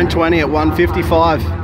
920 at 155.